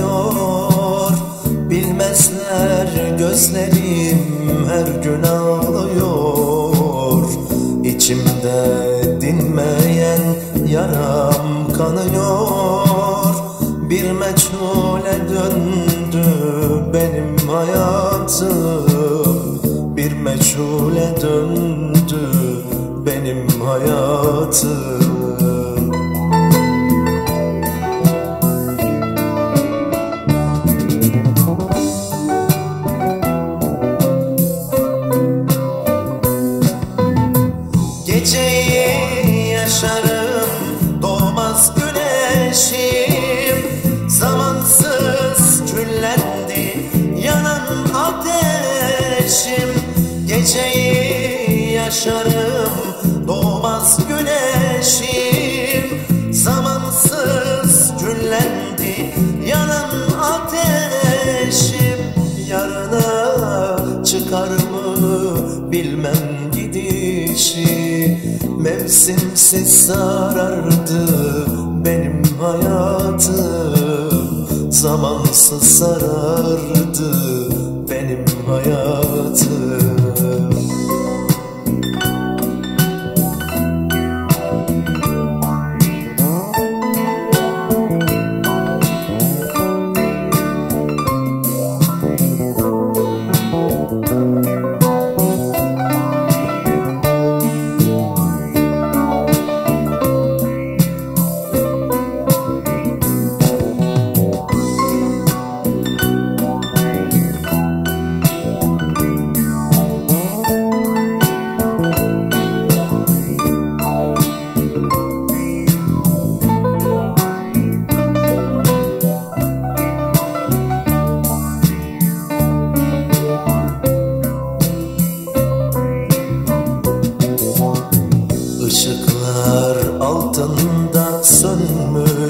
sanıyor Bilmezler gözlerim her gün ağlıyor. İçimde dinmeyen yaram kanıyor. Bir meçhule döndü benim hayatım. Bir meçhule döndü benim hayatım yaşarım. Doğmaz güneşim. Zamansız küllendi. Yanan ateşim. Yarına çıkar mı bilmem gidişim Mevsimsiz sarardı benim hayatım. Zamansız sarardı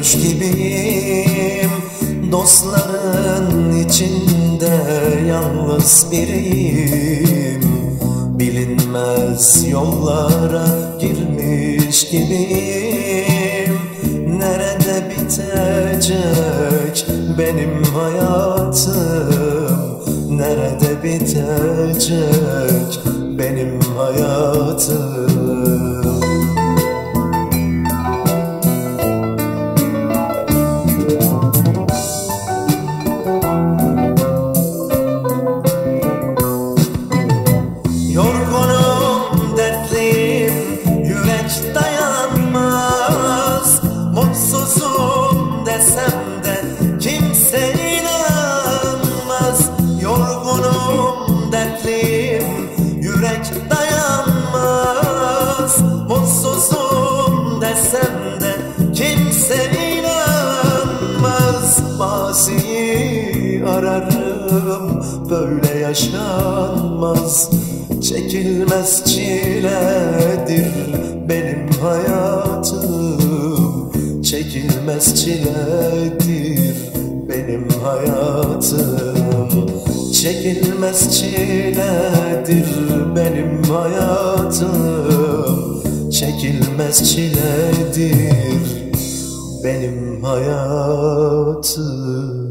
sönmüş gibiyim. Dostların içinde yalnız biriyim. Bilinmez yollara girmiş gibiyim. Nerede bitecek benim hayatım? Nerede bitecek benim hayatım böyle yaşanmaz. Çekilmez çiledir benim hayatım. Çekilmez çiledir benim hayatım. Çekilmez çiledir benim hayatım. Çekilmez çiledir benim hayatım